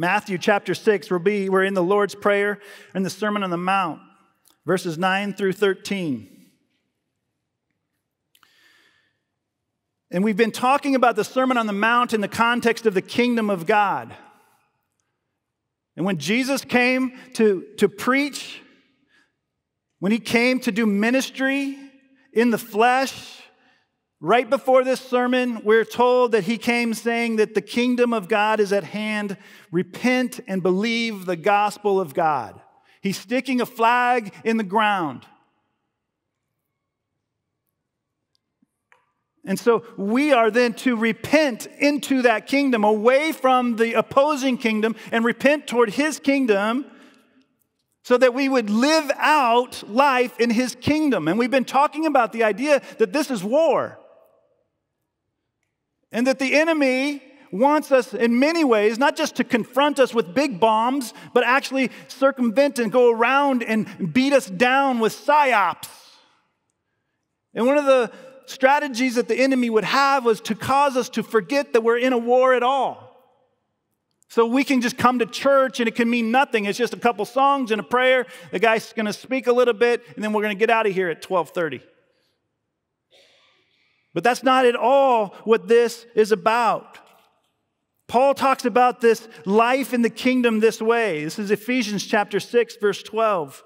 Matthew chapter 6, we'll be, we're in the Lord's Prayer and the Sermon on the Mount, verses 9 through 13. And we've been talking about the Sermon on the Mount in the context of the kingdom of God. And when Jesus came to, to preach, when he came to do ministry in the flesh, right before this sermon, we're told that he came saying that the kingdom of God is at hand. Repent and believe the gospel of God. He's sticking a flag in the ground. And so we are then to repent into that kingdom, away from the opposing kingdom, and repent toward his kingdom so that we would live out life in his kingdom. And we've been talking about the idea that this is war. And that the enemy wants us in many ways, not just to confront us with big bombs, but actually circumvent and go around and beat us down with psyops. And one of the strategies that the enemy would have was to cause us to forget that we're in a war at all. So we can just come to church and it can mean nothing. It's just a couple songs and a prayer. The guy's going to speak a little bit and then we're going to get out of here at 12:30. But that's not at all what this is about. Paul talks about this life in the kingdom this way. This is Ephesians chapter 6 verse 12.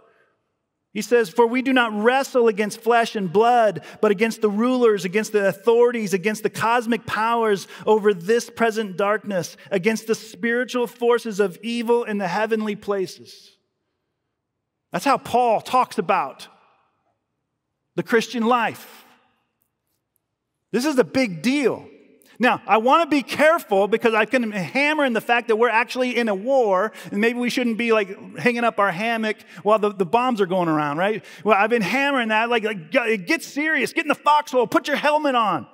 He says, For we do not wrestle against flesh and blood, but against the rulers, against the authorities, against the cosmic powers over this present darkness, against the spiritual forces of evil in the heavenly places. That's how Paul talks about the Christian life. This is a big deal. Now, I want to be careful because I can hammer in the fact that we're actually in a war, and maybe we shouldn't be like hanging up our hammock while the, the bombs are going around, right? Well, I've been hammering that, like, like get serious, get in the foxhole, put your helmet on.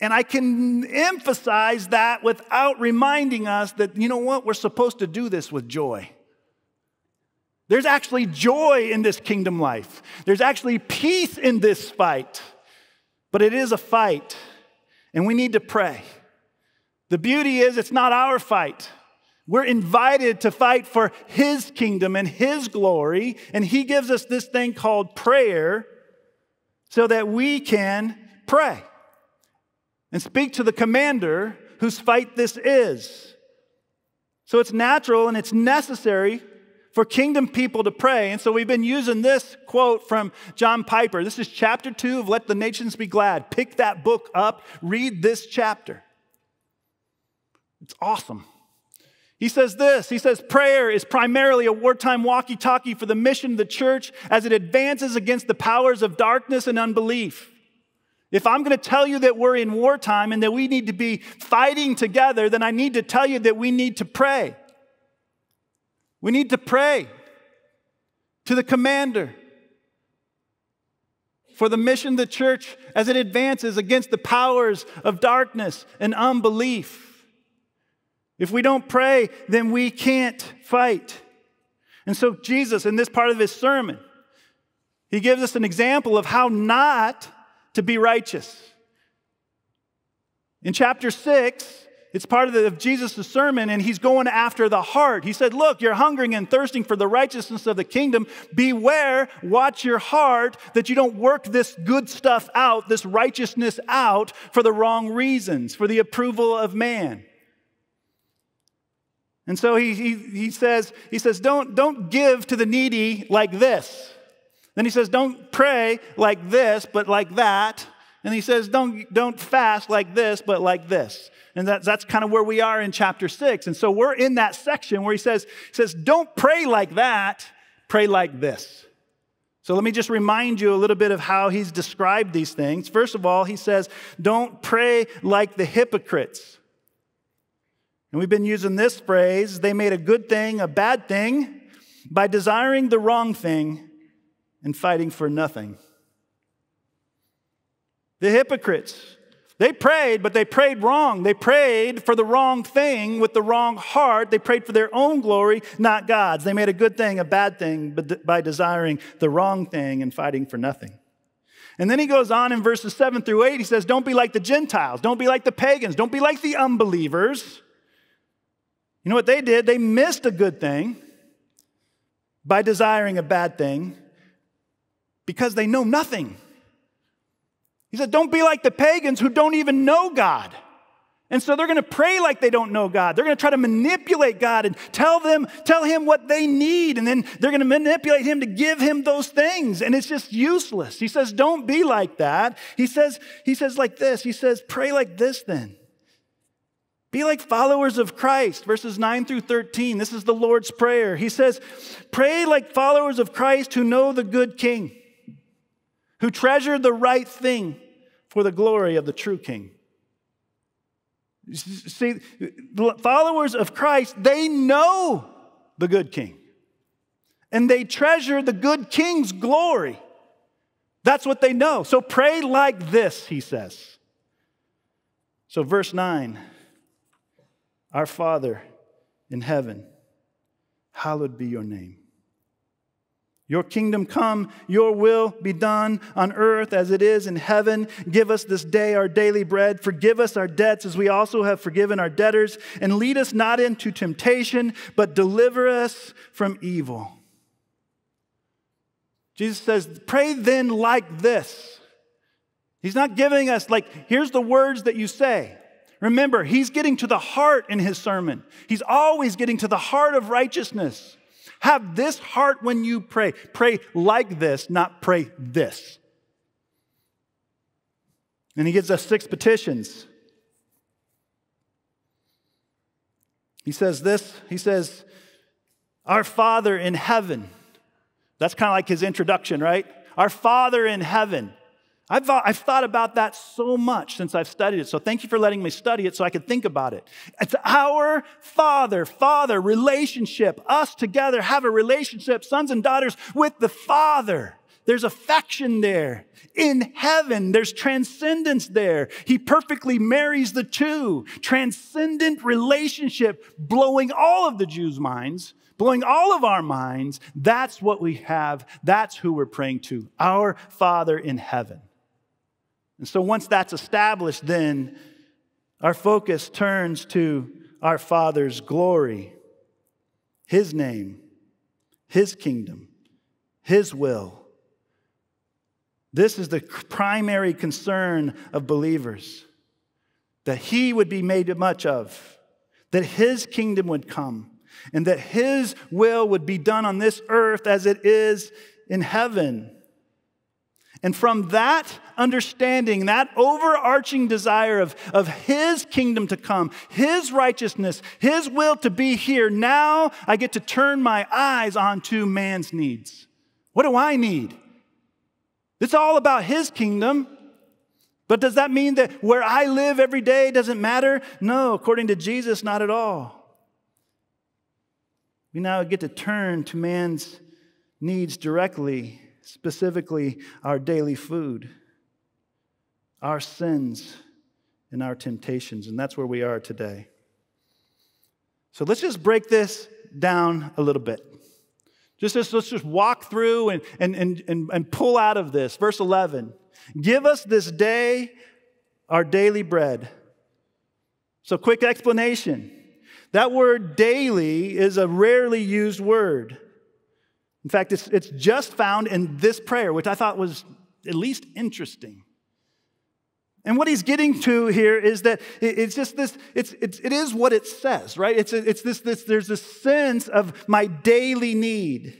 And I can emphasize that without reminding us that, you know what, we're supposed to do this with joy. There's actually joy in this kingdom life, there's actually peace in this fight. But it is a fight, and we need to pray. The beauty is, it's not our fight. We're invited to fight for His kingdom and His glory, and He gives us this thing called prayer so that we can pray and speak to the commander whose fight this is. So it's natural and it's necessary for kingdom people to pray. And so we've been using this quote from John Piper. This is chapter two of Let the Nations Be Glad. Pick that book up, read this chapter. It's awesome. He says this He says, prayer is primarily a wartime walkie talkie for the mission of the church as it advances against the powers of darkness and unbelief. If I'm going to tell you that we're in wartime and that we need to be fighting together, then I need to tell you that we need to pray. We need to pray to the commander for the mission of the church as it advances against the powers of darkness and unbelief. If we don't pray, then we can't fight. And so, Jesus, in this part of his sermon, he gives us an example of how not to be righteous. In chapter 6, it's part of, the, of Jesus' sermon, and he's going after the heart. He said, Look, you're hungering and thirsting for the righteousness of the kingdom. Beware, watch your heart that you don't work this good stuff out, this righteousness out for the wrong reasons, for the approval of man. And so he, he, he says, he says don't, don't give to the needy like this. Then he says, don't pray like this, but like that. And he says, don't, don't fast like this, but like this. And that, that's kind of where we are in chapter six. And so we're in that section where he says, he says, don't pray like that, pray like this. So let me just remind you a little bit of how he's described these things. First of all, he says, don't pray like the hypocrites. And we've been using this phrase they made a good thing a bad thing by desiring the wrong thing and fighting for nothing. The hypocrites, they prayed, but they prayed wrong. They prayed for the wrong thing with the wrong heart. They prayed for their own glory, not God's. They made a good thing a bad thing by desiring the wrong thing and fighting for nothing. And then he goes on in verses 7 through 8. He says, Don't be like the Gentiles. Don't be like the pagans. Don't be like the unbelievers. You know what they did? They missed a good thing by desiring a bad thing because they know nothing. He said, Don't be like the pagans who don't even know God. And so they're going to pray like they don't know God. They're going to try to manipulate God and tell them, tell him what they need. And then they're going to manipulate him to give him those things. And it's just useless. He says, don't be like that. He says, he says like this. He says, pray like this then. Be like followers of Christ, verses 9 through 13. This is the Lord's Prayer. He says, Pray like followers of Christ who know the good King, who treasure the right thing for the glory of the true King. See, followers of Christ, they know the good king. And they treasure the good king's glory. That's what they know. So pray like this, he says. So, verse 9 Our Father in heaven, hallowed be your name. Your kingdom come, your will be done on earth as it is in heaven. Give us this day our daily bread. Forgive us our debts as we also have forgiven our debtors. And lead us not into temptation, but deliver us from evil. Jesus says, Pray then like this. He's not giving us, like, here's the words that you say. Remember, he's getting to the heart in his sermon. He's always getting to the heart of righteousness. Have this heart when you pray. Pray like this, not pray this. And he gives us six petitions. He says this, he says, Our Father in heaven. That's kind of like his introduction, right? Our Father in heaven. I've thought, I've thought about that so much since I've studied it. So thank you for letting me study it so I could think about it. It's our Father, Father relationship. Us together have a relationship, sons and daughters, with the Father. There's affection there. In heaven, there's transcendence there. He perfectly marries the two. Transcendent relationship, blowing all of the Jews' minds, blowing all of our minds. That's what we have. That's who we're praying to. Our Father in heaven. And so once that's established, then our focus turns to our Father's glory, His name, His kingdom, His will. This is the primary concern of believers that He would be made much of, that His kingdom would come, and that His will would be done on this earth as it is in heaven. And from that understanding, that overarching desire of, of His kingdom to come, His righteousness, His will to be here, now I get to turn my eyes onto man's needs. What do I need? It's all about His kingdom. But does that mean that where I live every day doesn't matter? No, according to Jesus, not at all. We now get to turn to man's needs directly specifically our daily food, our sins, and our temptations. And that's where we are today. So let's just break this down a little bit. Just, let's just walk through and, and, and, and, and pull out of this. Verse 11 Give us this day our daily bread. So, quick explanation. That word daily is a rarely used word. In fact, it's, it's just found in this prayer, which I thought was at least interesting. And what he's getting to here is that it's just this, it's, it's, it is what it says, right? It's, it's this, this, there's this sense of my daily need.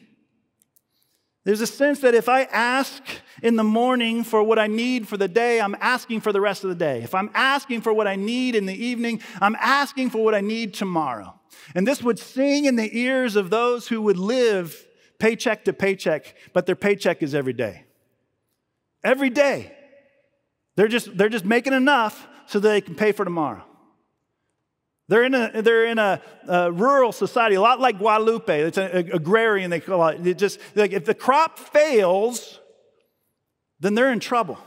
There's a sense that if I ask in the morning for what I need for the day, I'm asking for the rest of the day. If I'm asking for what I need in the evening, I'm asking for what I need tomorrow. And this would sing in the ears of those who would live paycheck to paycheck, but their paycheck is every day. Every day. They're just, they're just making enough so that they can pay for tomorrow. They're in a, they're in a, a rural society, a lot like Guadalupe. It's an agrarian, they call it. it just, like, if the crop fails, then they're in trouble.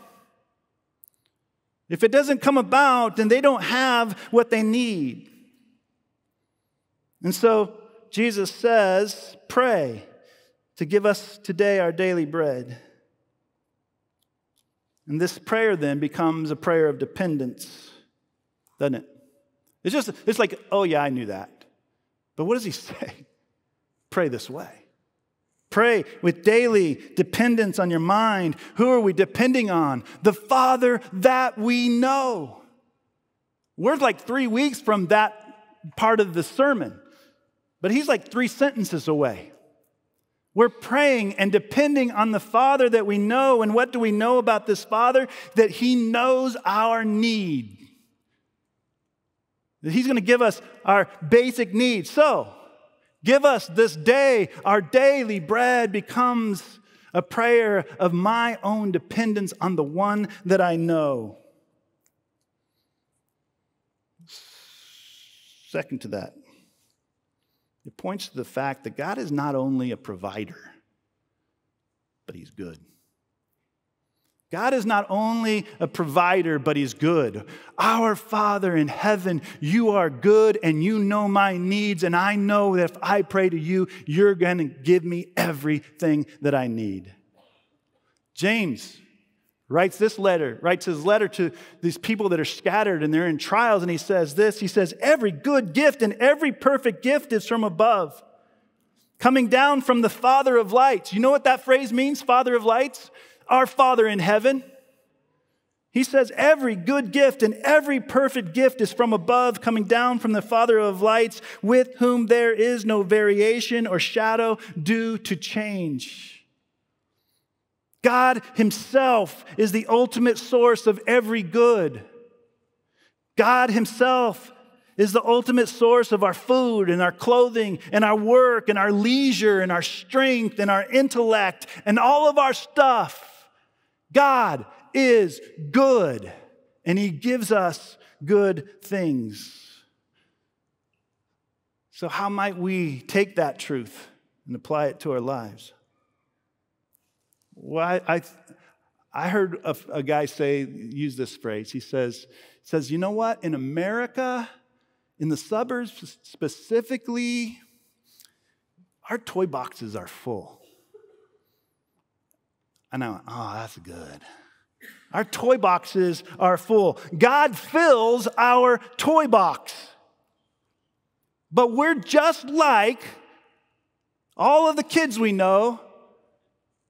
If it doesn't come about, then they don't have what they need. And so Jesus says, pray to give us today our daily bread. And this prayer then becomes a prayer of dependence, doesn't it? It's just, it's like, oh yeah, I knew that. But what does he say? Pray this way. Pray with daily dependence on your mind. Who are we depending on? The Father that we know. We're like three weeks from that part of the sermon, but he's like three sentences away. We're praying and depending on the Father that we know. And what do we know about this Father? That He knows our need. That He's going to give us our basic needs. So, give us this day our daily bread becomes a prayer of my own dependence on the one that I know. Second to that, it points to the fact that God is not only a provider, but He's good. God is not only a provider, but He's good. Our Father in heaven, you are good and you know my needs, and I know that if I pray to you, you're going to give me everything that I need. James writes this letter, writes his letter to these people that are scattered and they're in trials, and he says this He says, Every good gift and every perfect gift is from above, coming down from the Father of lights. You know what that phrase means, Father of lights? Our Father in heaven. He says, Every good gift and every perfect gift is from above, coming down from the Father of lights, with whom there is no variation or shadow due to change. God Himself is the ultimate source of every good. God Himself is the ultimate source of our food and our clothing and our work and our leisure and our strength and our intellect and all of our stuff. God is good and He gives us good things. So, how might we take that truth and apply it to our lives? Well, I, I, I heard a, a, guy say, use this phrase. He says, says, you know what? In America, in the suburbs specifically, our toy boxes are full. And I went, oh, that's good. Our toy boxes are full. God fills our toy box. But we're just like all of the kids we know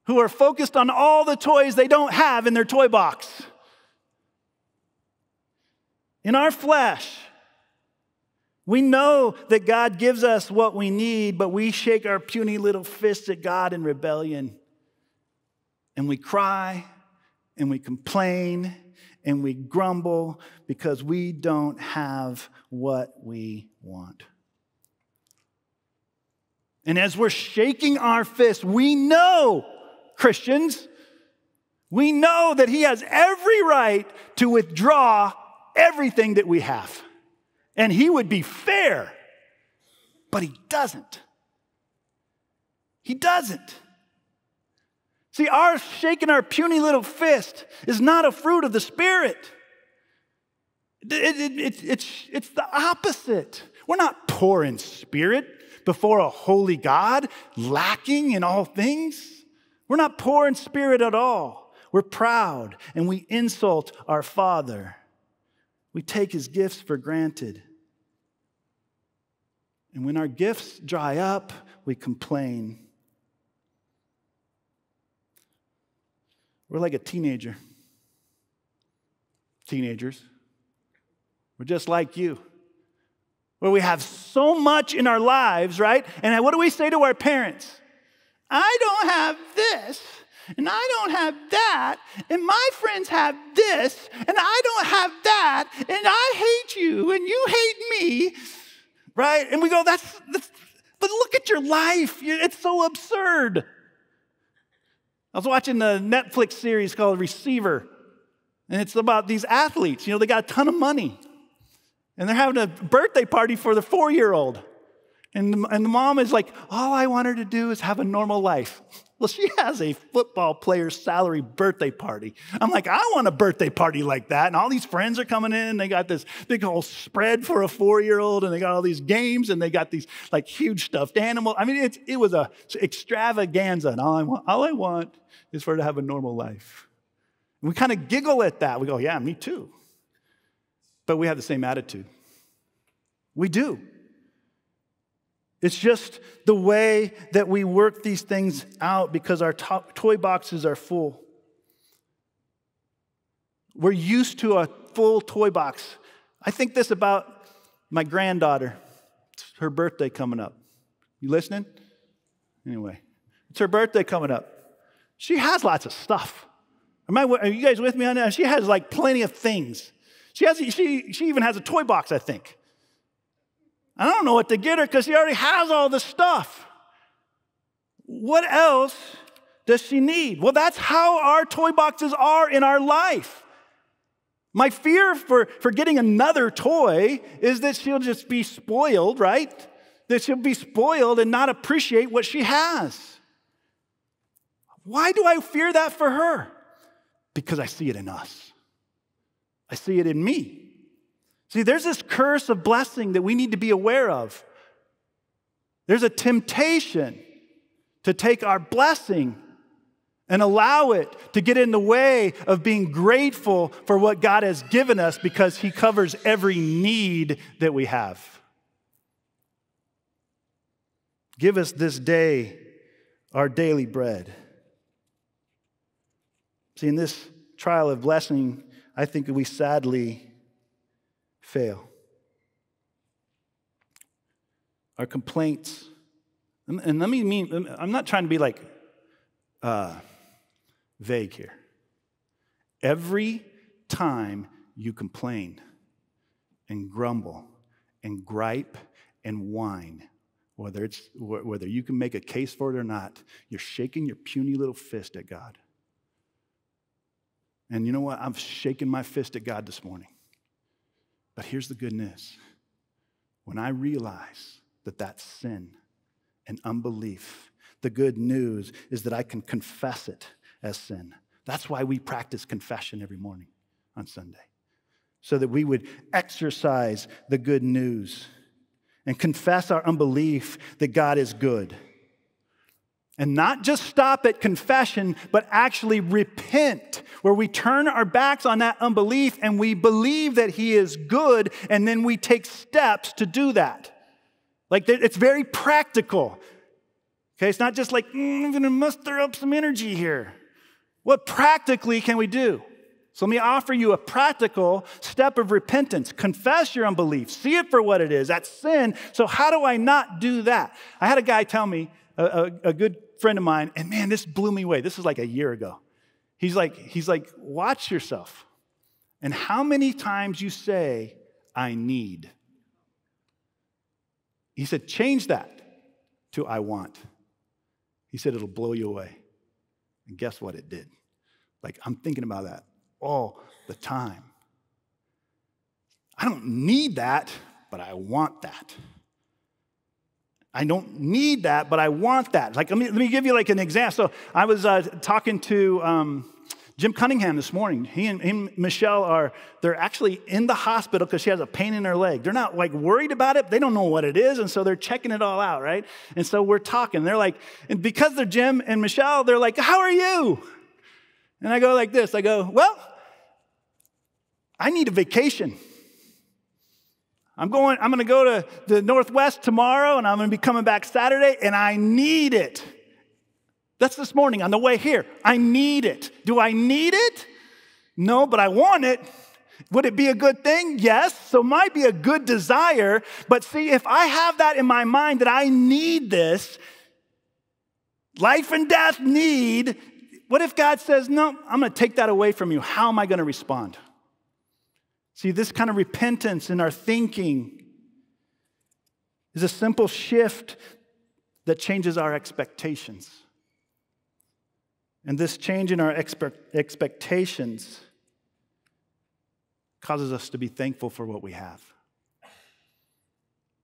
who are focused on all the toys they don't have in their toy box. In our flesh, we know that God gives us what we need, but we shake our puny little fists at God in rebellion. And we cry and we complain and we grumble because we don't have what we want. And as we're shaking our fists, we know Christians, we know that He has every right to withdraw everything that we have. And He would be fair, but He doesn't. He doesn't. See, our shaking our puny little fist is not a fruit of the Spirit. It, it, it, it's, it's the opposite. We're not poor in spirit before a holy God, lacking in all things. We're not poor in spirit at all. We're proud and we insult our Father. We take his gifts for granted. And when our gifts dry up, we complain. We're like a teenager. Teenagers. We're just like you. Where we have so much in our lives, right? And what do we say to our parents? I don't have this, and I don't have that, and my friends have this, and I don't have that, and I hate you, and you hate me, right? And we go, that's, that's but look at your life. It's so absurd. I was watching a Netflix series called Receiver, and it's about these athletes. You know, they got a ton of money, and they're having a birthday party for the four year old. And the, and the mom is like, all I want her to do is have a normal life. Well, she has a football player's salary birthday party. I'm like, I want a birthday party like that. And all these friends are coming in. They got this big whole spread for a four year old, and they got all these games, and they got these like huge stuffed animals. I mean, it, it was a extravaganza. And all I, want, all I want is for her to have a normal life. we kind of giggle at that. We go, yeah, me too. But we have the same attitude. We do. It's just the way that we work these things out because our to- toy boxes are full. We're used to a full toy box. I think this about my granddaughter. It's her birthday coming up. You listening? Anyway, it's her birthday coming up. She has lots of stuff. Am I, are you guys with me on that? She has like plenty of things. She, has, she, she even has a toy box, I think. I don't know what to get her because she already has all the stuff. What else does she need? Well, that's how our toy boxes are in our life. My fear for, for getting another toy is that she'll just be spoiled, right? That she'll be spoiled and not appreciate what she has. Why do I fear that for her? Because I see it in us, I see it in me. See, there's this curse of blessing that we need to be aware of. There's a temptation to take our blessing and allow it to get in the way of being grateful for what God has given us because He covers every need that we have. Give us this day our daily bread. See, in this trial of blessing, I think we sadly fail. Our complaints, and, and let me mean, I'm not trying to be like uh, vague here. Every time you complain and grumble and gripe and whine, whether, it's, whether you can make a case for it or not, you're shaking your puny little fist at God. And you know what? I'm shaking my fist at God this morning. But here's the good news when I realize that that's sin and unbelief, the good news is that I can confess it as sin. That's why we practice confession every morning on Sunday, so that we would exercise the good news and confess our unbelief that God is good. And not just stop at confession, but actually repent, where we turn our backs on that unbelief and we believe that He is good, and then we take steps to do that. Like it's very practical. Okay, it's not just like, mm, I'm gonna muster up some energy here. What practically can we do? So let me offer you a practical step of repentance. Confess your unbelief, see it for what it is. That's sin. So, how do I not do that? I had a guy tell me, a, a, a good friend of mine, and man, this blew me away. This was like a year ago. He's like, he's like, watch yourself. And how many times you say, I need. He said, change that to I want. He said, it'll blow you away. And guess what? It did. Like, I'm thinking about that all the time. I don't need that, but I want that. I don't need that, but I want that. Like, let me, let me give you like an example. So I was uh, talking to um, Jim Cunningham this morning. He and, he and, Michelle are, they're actually in the hospital because she has a pain in her leg. They're not like worried about it. They don't know what it is. And so they're checking it all out, right? And so we're talking. They're like, and because they're Jim and Michelle, they're like, how are you? And I go like this. I go, well, I need a vacation. I'm going, I'm going to go to the Northwest tomorrow and I'm going to be coming back Saturday and I need it. That's this morning on the way here. I need it. Do I need it? No, but I want it. Would it be a good thing? Yes. So it might be a good desire. But see, if I have that in my mind that I need this, life and death need, what if God says, no, I'm going to take that away from you? How am I going to respond? See, this kind of repentance in our thinking is a simple shift that changes our expectations. And this change in our expect- expectations causes us to be thankful for what we have.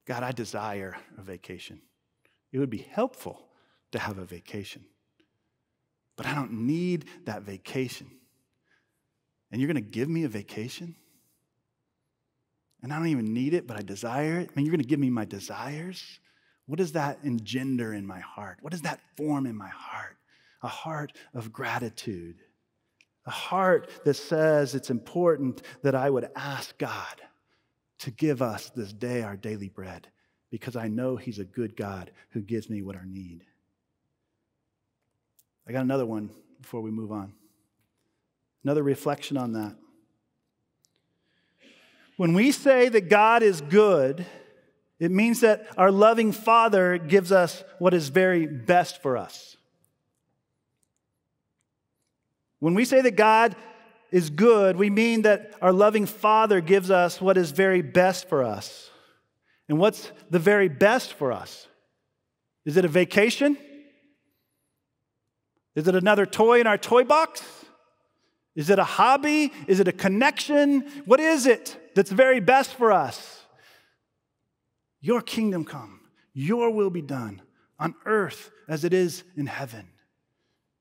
God, I desire a vacation. It would be helpful to have a vacation, but I don't need that vacation. And you're going to give me a vacation? And I don't even need it, but I desire it. I mean, you're going to give me my desires. What does that engender in my heart? What does that form in my heart? A heart of gratitude, A heart that says it's important that I would ask God to give us this day our daily bread because I know He's a good God who gives me what I need. I got another one before we move on. Another reflection on that. When we say that God is good, it means that our loving Father gives us what is very best for us. When we say that God is good, we mean that our loving Father gives us what is very best for us. And what's the very best for us? Is it a vacation? Is it another toy in our toy box? Is it a hobby? Is it a connection? What is it that's very best for us? Your kingdom come, your will be done on earth as it is in heaven.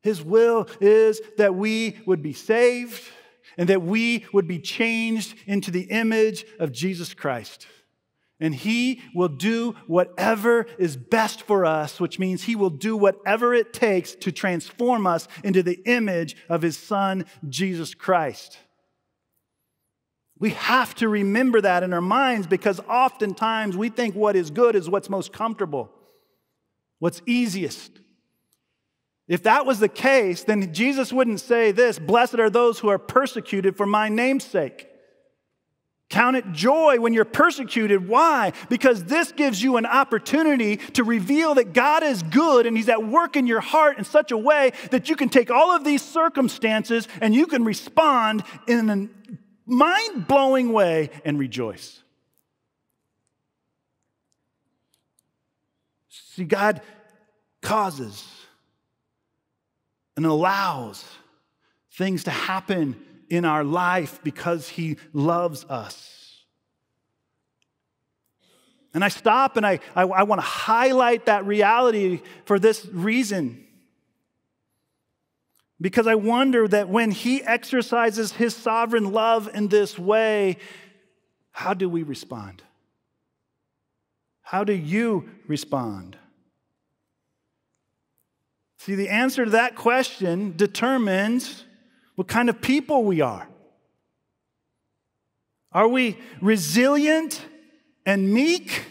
His will is that we would be saved and that we would be changed into the image of Jesus Christ. And He will do whatever is best for us, which means He will do whatever it takes to transform us into the image of His Son, Jesus Christ. We have to remember that in our minds because oftentimes we think what is good is what's most comfortable, what's easiest. If that was the case, then Jesus wouldn't say this Blessed are those who are persecuted for my name's sake. Count it joy when you're persecuted. Why? Because this gives you an opportunity to reveal that God is good and He's at work in your heart in such a way that you can take all of these circumstances and you can respond in a mind blowing way and rejoice. See, God causes and allows things to happen in our life because He loves us. And I stop and I, I, I want to highlight that reality for this reason. Because I wonder that when He exercises His sovereign love in this way, how do we respond? How do you respond? See, the answer to that question determines what kind of people we are. Are we resilient and meek?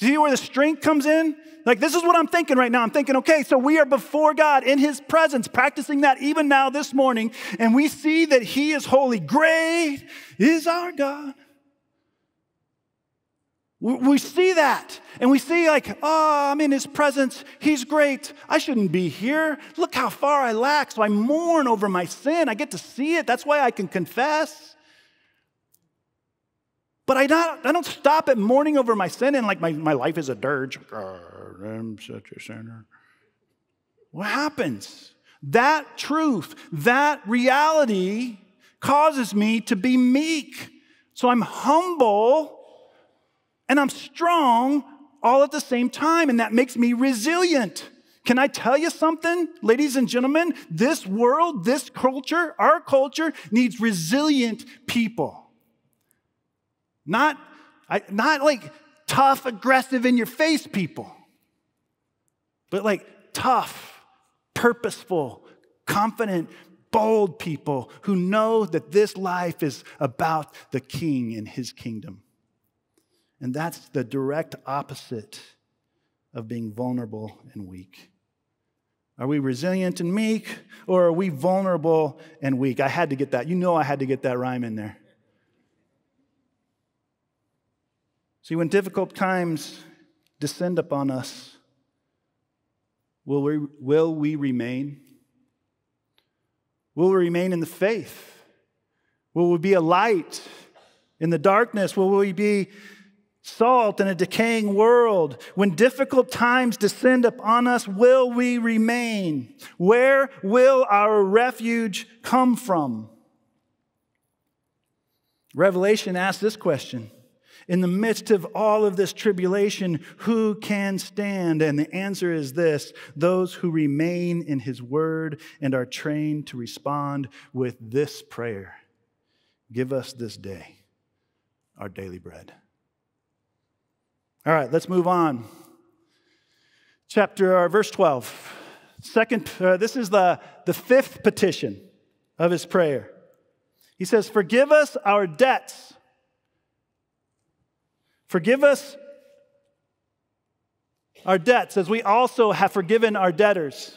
See where the strength comes in? Like, this is what I'm thinking right now. I'm thinking, okay, so we are before God in His presence, practicing that even now this morning, and we see that He is holy. Great is our God. We see that and we see, like, oh, I'm in his presence. He's great. I shouldn't be here. Look how far I lack. So I mourn over my sin. I get to see it. That's why I can confess. But I, not, I don't stop at mourning over my sin and like my, my life is a dirge. I'm such a sinner. What happens? That truth, that reality causes me to be meek. So I'm humble and I'm strong all at the same time, and that makes me resilient. Can I tell you something, ladies and gentlemen? This world, this culture, our culture needs resilient people. Not, not like tough, aggressive, in your face people, but like tough, purposeful, confident, bold people who know that this life is about the king and his kingdom. And that's the direct opposite of being vulnerable and weak. Are we resilient and meek, or are we vulnerable and weak? I had to get that. You know, I had to get that rhyme in there. See, when difficult times descend upon us, will we, will we remain? Will we remain in the faith? Will we be a light in the darkness? Will we be salt in a decaying world. When difficult times descend upon us, will we remain? Where will our refuge come from? Revelation asks this question In the midst of all of this tribulation, who can stand? And the answer is this those who remain in his word and are trained to respond with this prayer Give us this day our daily bread. All right, let's move on. Chapter, or verse 12. Second, uh, this is the, the fifth petition. of his prayer. He says, Forgive us our debts. Forgive us our debts as we also have forgiven our debtors.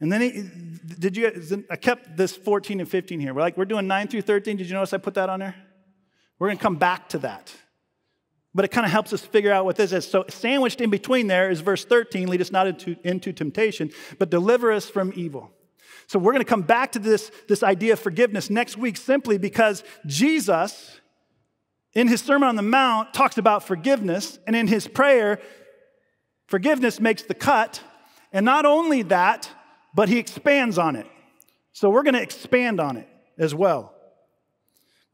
And then he, did you, I kept this 14 and 15 here. We're like, we're doing 9 through 13. Did you notice I put that on there? We're going to come back to that. But it kind of helps us figure out what this is. So, sandwiched in between there is verse 13 lead us not into, into temptation, but deliver us from evil. So, we're going to come back to this, this idea of forgiveness next week simply because Jesus, in his Sermon on the Mount, talks about forgiveness. And in his prayer, forgiveness makes the cut. And not only that, but he expands on it. So we're going to expand on it as well.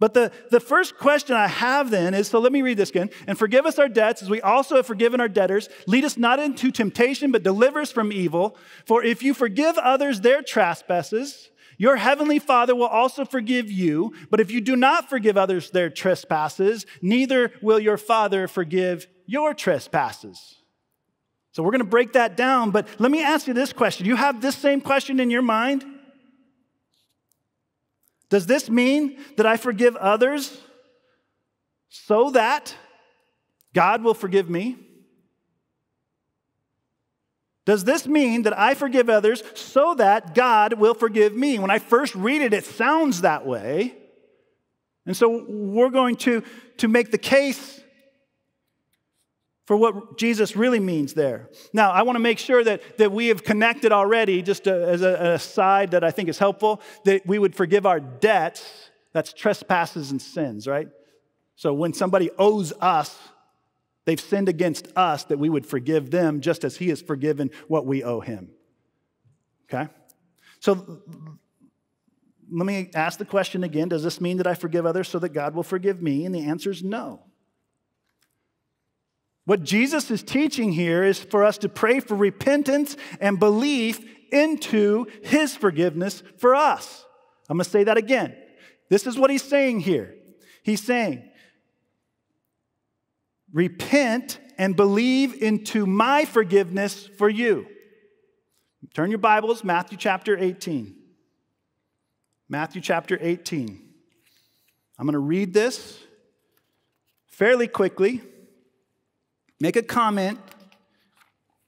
But the, the first question I have then is so let me read this again. And forgive us our debts as we also have forgiven our debtors. Lead us not into temptation, but deliver us from evil. For if you forgive others their trespasses, your heavenly Father will also forgive you. But if you do not forgive others their trespasses, neither will your Father forgive your trespasses. So we're going to break that down, but let me ask you this question. You have this same question in your mind? Does this mean that I forgive others so that God will forgive me? Does this mean that I forgive others so that God will forgive me? When I first read it, it sounds that way. And so we're going to, to make the case for what Jesus really means there. Now, I want to make sure that, that we have connected already, just a, as a, an aside that I think is helpful, that we would forgive our debts. That's trespasses and sins, right? So when somebody owes us, they've sinned against us, that we would forgive them just as he has forgiven what we owe him. Okay? So let me ask the question again Does this mean that I forgive others so that God will forgive me? And the answer is no. What Jesus is teaching here is for us to pray for repentance and belief into his forgiveness for us. I'm going to say that again. This is what he's saying here. He's saying, repent and believe into my forgiveness for you. Turn your Bibles, Matthew chapter 18. Matthew chapter 18. I'm going to read this fairly quickly make a comment,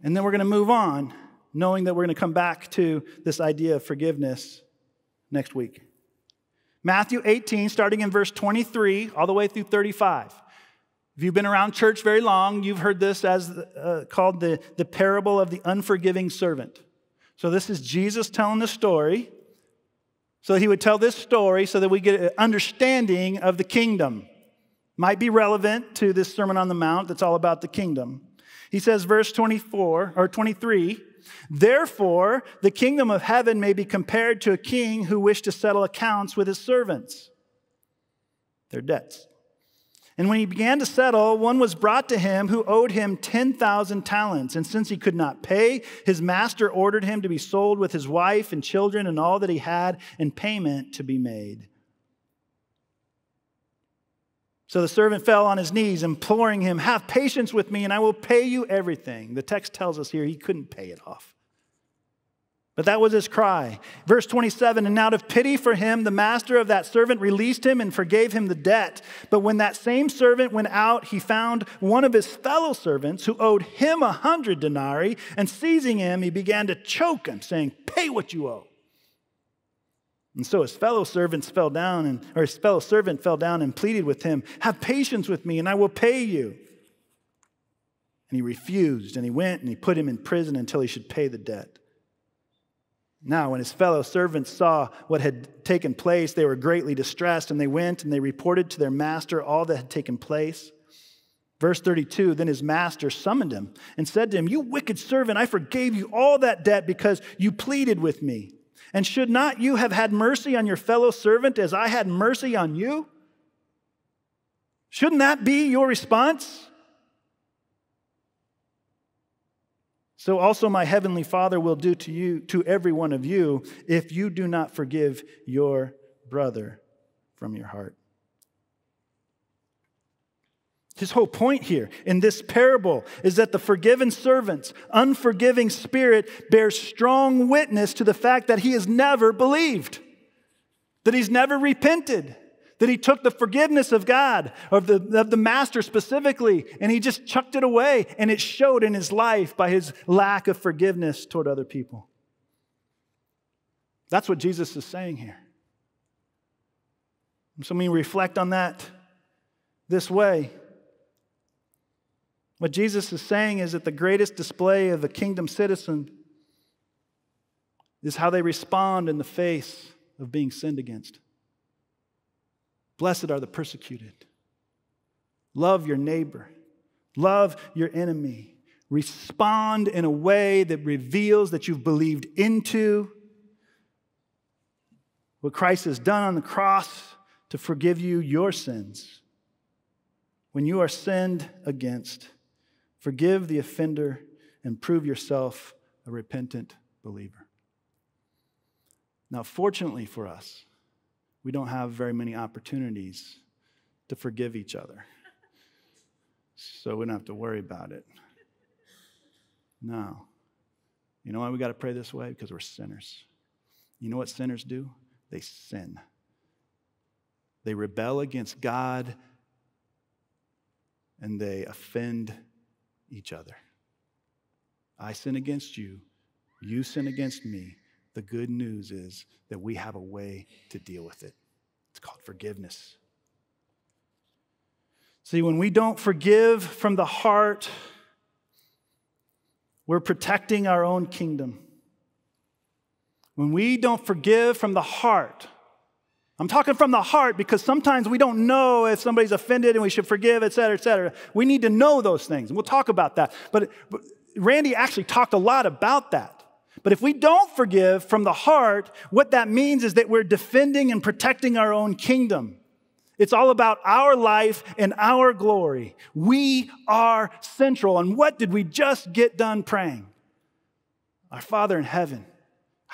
and then we're going to move on, knowing that we're going to come back to this idea of forgiveness next week. Matthew 18, starting in verse 23, all the way through 35. If you've been around church very long, you've heard this as uh, called the, the parable of the unforgiving servant. So, this is Jesus telling the story. So, he would tell this story so that we get an understanding of the kingdom might be relevant to this Sermon on the Mount that's all about the kingdom. He says, verse 24 or 23, therefore the kingdom of heaven may be compared to a king who wished to settle accounts with his servants, their debts. And when he began to settle, one was brought to him who owed him 10,000 talents. And since he could not pay, his master ordered him to be sold with his wife and children and all that he had, and payment to be made. So the servant fell on his knees, imploring him, Have patience with me, and I will pay you everything. The text tells us here he couldn't pay it off. But that was his cry. Verse 27 And out of pity for him, the master of that servant released him and forgave him the debt. But when that same servant went out, he found one of his fellow servants who owed him a hundred denarii, and seizing him, he began to choke him, saying, Pay what you owe. And so his fellow servants fell down, and, or his fellow servant fell down and pleaded with him, Have patience with me, and I will pay you. And he refused, and he went and he put him in prison until he should pay the debt. Now, when his fellow servants saw what had taken place, they were greatly distressed, and they went and they reported to their master all that had taken place. Verse 32 Then his master summoned him and said to him, You wicked servant, I forgave you all that debt because you pleaded with me. And should not you have had mercy on your fellow servant as I had mercy on you? Shouldn't that be your response? So also my heavenly Father will do to you to every one of you if you do not forgive your brother from your heart. His whole point here in this parable is that the forgiven servant's unforgiving spirit bears strong witness to the fact that he has never believed, that he's never repented, that he took the forgiveness of God, of the, of the master specifically, and he just chucked it away, and it showed in his life by his lack of forgiveness toward other people. That's what Jesus is saying here. So, when we reflect on that this way, what Jesus is saying is that the greatest display of a kingdom citizen is how they respond in the face of being sinned against. Blessed are the persecuted. Love your neighbor, love your enemy. Respond in a way that reveals that you've believed into what Christ has done on the cross to forgive you your sins. When you are sinned against, Forgive the offender and prove yourself a repentant believer. Now, fortunately for us, we don't have very many opportunities to forgive each other. So we don't have to worry about it. No. You know why we got to pray this way? Because we're sinners. You know what sinners do? They sin. They rebel against God and they offend each other. I sin against you, you sin against me. The good news is that we have a way to deal with it. It's called forgiveness. See, when we don't forgive from the heart, we're protecting our own kingdom. When we don't forgive from the heart, I'm talking from the heart because sometimes we don't know if somebody's offended and we should forgive, et cetera, et cetera. We need to know those things. And we'll talk about that. But, but Randy actually talked a lot about that. But if we don't forgive from the heart, what that means is that we're defending and protecting our own kingdom. It's all about our life and our glory. We are central. And what did we just get done praying? Our Father in heaven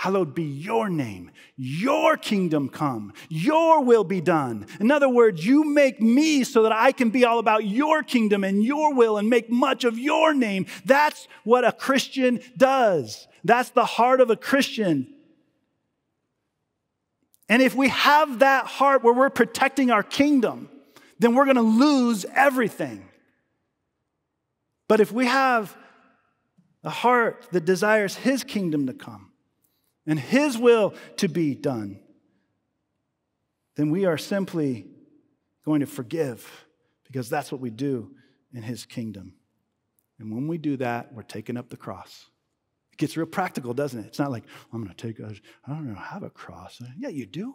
Hallowed be your name. Your kingdom come. Your will be done. In other words, you make me so that I can be all about your kingdom and your will and make much of your name. That's what a Christian does. That's the heart of a Christian. And if we have that heart where we're protecting our kingdom, then we're going to lose everything. But if we have a heart that desires his kingdom to come, and His will to be done, then we are simply going to forgive because that's what we do in His kingdom. And when we do that, we're taking up the cross. It gets real practical, doesn't it? It's not like, I'm going to take, a, I don't know, have a cross. Yeah, you do.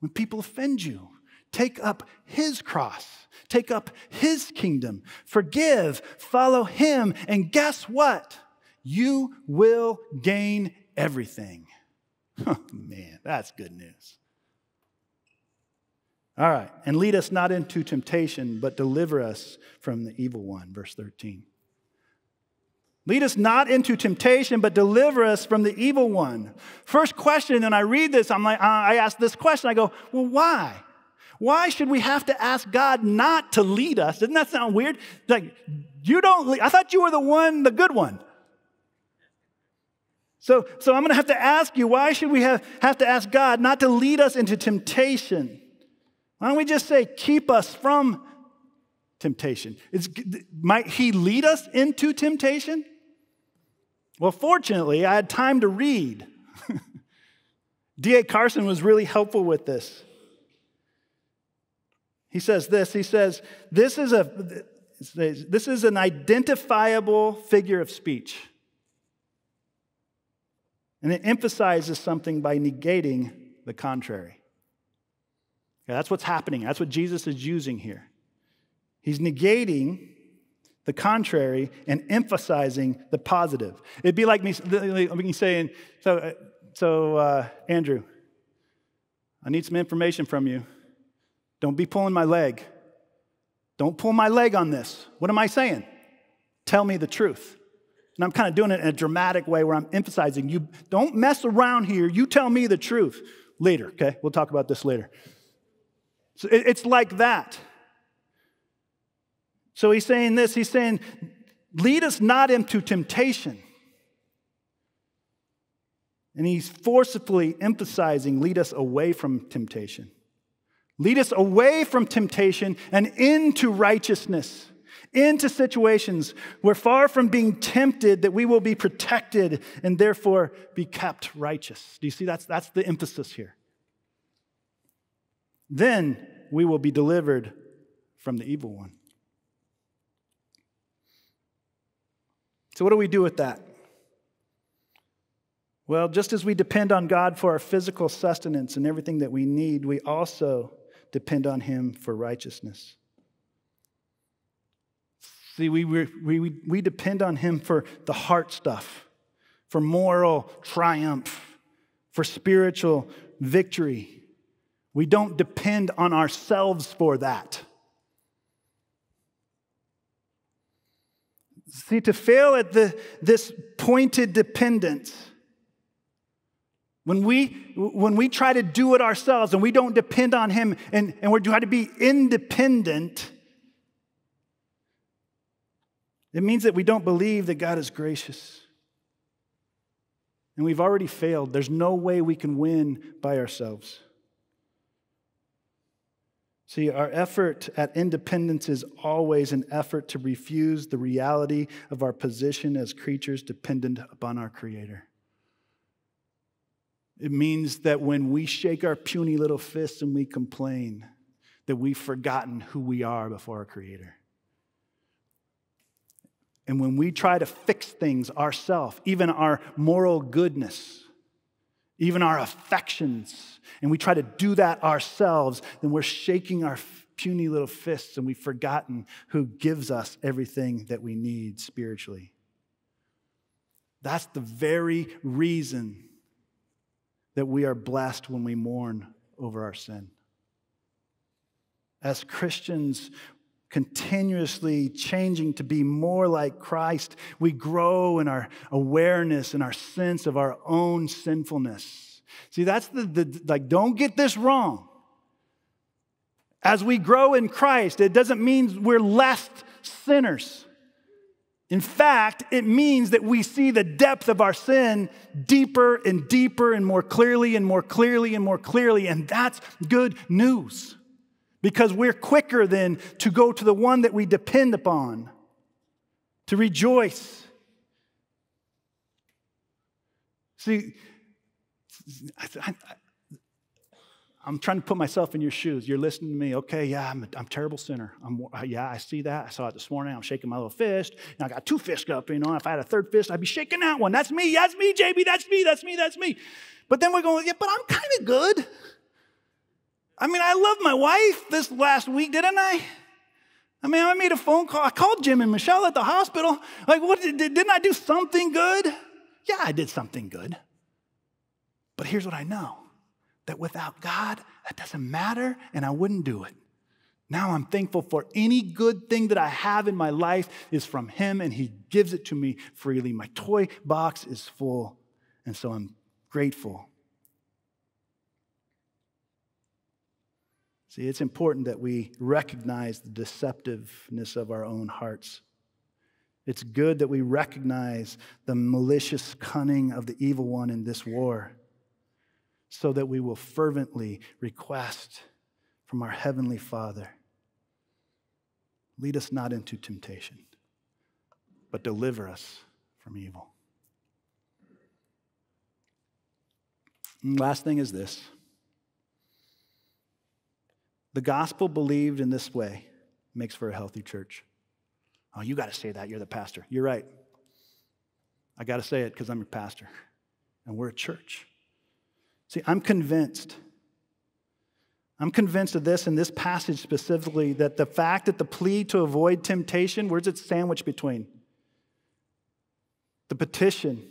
When people offend you, take up his cross, take up his kingdom, forgive, follow him, and guess what? You will gain everything. Oh, man, that's good news. All right, and lead us not into temptation, but deliver us from the evil one. Verse 13. Lead us not into temptation, but deliver us from the evil one. First question, and I read this, I'm like, uh, I ask this question, I go, well, why? Why should we have to ask God not to lead us? Doesn't that sound weird? Like, you don't, lead. I thought you were the one, the good one. So, so I'm going to have to ask you why should we have, have to ask God not to lead us into temptation? Why don't we just say, keep us from temptation? It's, might He lead us into temptation? Well, fortunately, I had time to read. D.A. Carson was really helpful with this. He says this He says, This is, a, this is an identifiable figure of speech. And it emphasizes something by negating the contrary. Yeah, that's what's happening. That's what Jesus is using here. He's negating the contrary and emphasizing the positive. It'd be like me, saying, So, uh, so uh, Andrew, I need some information from you. Don't be pulling my leg. Don't pull my leg on this. What am I saying? Tell me the truth. And I'm kind of doing it in a dramatic way where I'm emphasizing you don't mess around here. You tell me the truth later, okay? We'll talk about this later. So it's like that. So he's saying this he's saying, lead us not into temptation. And he's forcefully emphasizing, lead us away from temptation. Lead us away from temptation and into righteousness, into situations where far from being tempted, that we will be protected and therefore be kept righteous. Do you see that's, that's the emphasis here? Then we will be delivered from the evil one. So, what do we do with that? Well, just as we depend on God for our physical sustenance and everything that we need, we also depend on Him for righteousness. See, we, we, we, we depend on Him for the heart stuff, for moral triumph, for spiritual victory. We don't depend on ourselves for that. See, to fail at the, this pointed dependence, when we, when we try to do it ourselves and we don't depend on Him and, and we're trying to be independent, it means that we don't believe that God is gracious. And we've already failed. There's no way we can win by ourselves. See, our effort at independence is always an effort to refuse the reality of our position as creatures dependent upon our Creator. It means that when we shake our puny little fists and we complain, that we've forgotten who we are before our Creator. And when we try to fix things ourselves, even our moral goodness, even our affections, and we try to do that ourselves, then we're shaking our puny little fists and we've forgotten who gives us everything that we need spiritually. That's the very reason that we are blessed when we mourn over our sin. As Christians, continuously changing to be more like Christ, we grow in our awareness and our sense of our own sinfulness. See, that's the, the like, don't get this wrong. As we grow in Christ, it doesn't mean we're less sinners. In fact, it means that we see the depth of our sin deeper and deeper and more clearly and more clearly and more clearly, and that's good news because we're quicker than to go to the one that we depend upon, to rejoice. See, I, am trying to put myself in your shoes. You're listening to me. Okay, yeah, I'm a, I'm a terrible sinner. I'm, yeah, I see that. I saw it this morning. I'm shaking my little fist. And I got two fists up. You know, if I had a third fist, I'd be shaking that one. That's me. That's me, JB. That's me. That's me. That's me. But then we're going, yeah, but I'm kind of good. I mean, I loved my wife this last week, didn't I? I mean, I made a phone call. I called Jim and Michelle at the hospital. Like, what did, didn't I do something good? Yeah, I did something good. But here's what I know that without God, that doesn't matter, and I wouldn't do it. Now I'm thankful for any good thing that I have in my life is from Him, and He gives it to me freely. My toy box is full, and so I'm grateful See, it's important that we recognize the deceptiveness of our own hearts. It's good that we recognize the malicious cunning of the evil one in this war so that we will fervently request from our Heavenly Father lead us not into temptation, but deliver us from evil. And last thing is this. The gospel believed in this way makes for a healthy church. Oh, you got to say that. You're the pastor. You're right. I got to say it because I'm your pastor. And we're a church. See, I'm convinced. I'm convinced of this in this passage specifically that the fact that the plea to avoid temptation, where's it sandwiched between? The petition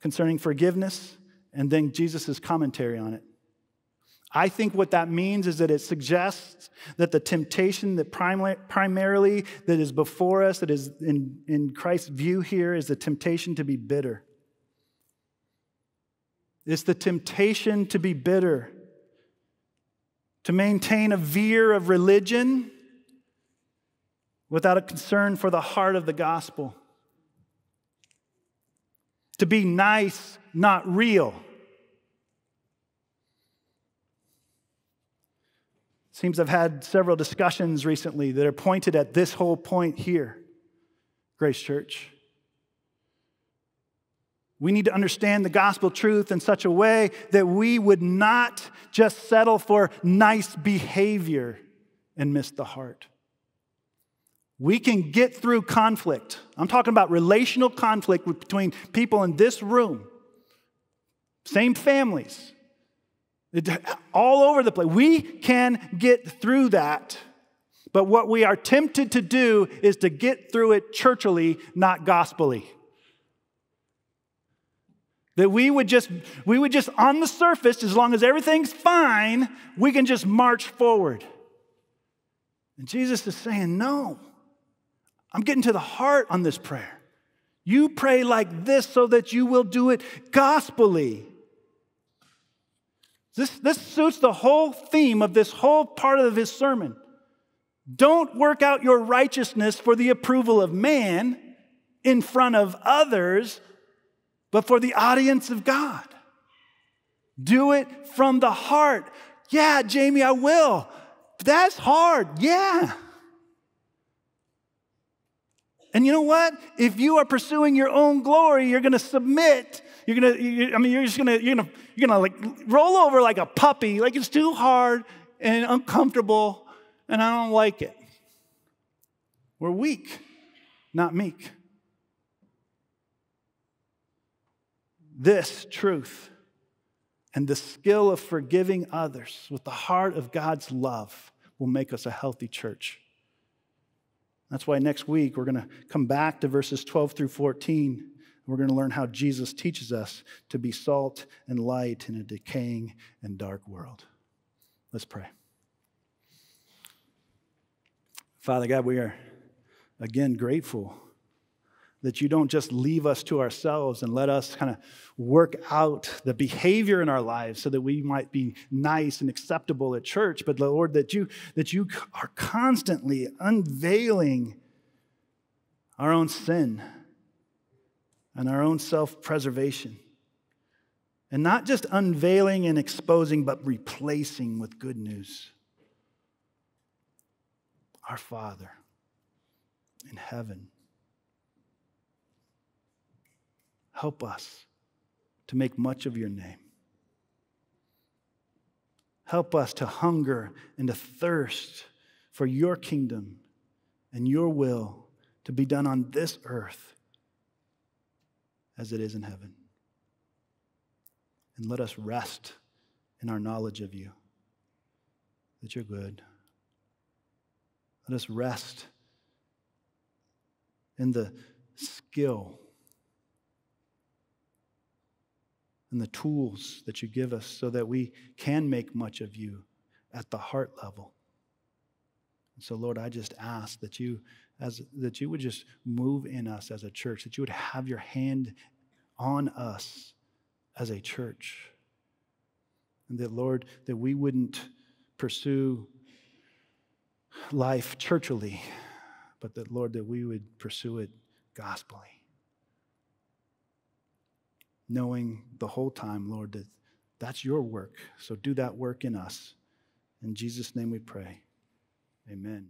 concerning forgiveness and then Jesus' commentary on it. I think what that means is that it suggests that the temptation that primarily that is before us, that is in, in Christ's view here, is the temptation to be bitter. It's the temptation to be bitter, to maintain a veer of religion, without a concern for the heart of the gospel. To be nice, not real. Seems I've had several discussions recently that are pointed at this whole point here, Grace Church. We need to understand the gospel truth in such a way that we would not just settle for nice behavior and miss the heart. We can get through conflict. I'm talking about relational conflict between people in this room, same families, all over the place. We can get through that. But what we are tempted to do is to get through it churchily, not gospelly. That we would just, we would just on the surface, as long as everything's fine, we can just march forward. And Jesus is saying, No, I'm getting to the heart on this prayer. You pray like this so that you will do it gospelly. This, this suits the whole theme of this whole part of his sermon. Don't work out your righteousness for the approval of man in front of others, but for the audience of God. Do it from the heart. Yeah, Jamie, I will. That's hard. Yeah. And you know what? If you are pursuing your own glory, you're going to submit. You're going to, I mean, you're just to, you're to, you're to like roll over like a puppy. Like it's too hard and uncomfortable, and I don't like it. We're weak, not meek. This truth and the skill of forgiving others with the heart of God's love will make us a healthy church. That's why next week we're going to come back to verses 12 through 14. We're going to learn how Jesus teaches us to be salt and light in a decaying and dark world. Let's pray. Father God, we are again grateful that you don't just leave us to ourselves and let us kind of work out the behavior in our lives so that we might be nice and acceptable at church, but Lord, that you, that you are constantly unveiling our own sin and our own self preservation. And not just unveiling and exposing, but replacing with good news. Our Father in heaven Help us to make much of your name. Help us to hunger and to thirst for your kingdom and your will to be done on this earth as it is in heaven. And let us rest in our knowledge of you, that you're good. Let us rest in the skill and the tools that you give us so that we can make much of you at the heart level. And so, Lord, I just ask that you, as, that you would just move in us as a church, that you would have your hand on us as a church. And that, Lord, that we wouldn't pursue life churchily, but that, Lord, that we would pursue it gospelly knowing the whole time, Lord, that that's your work. So do that work in us. In Jesus' name we pray. Amen.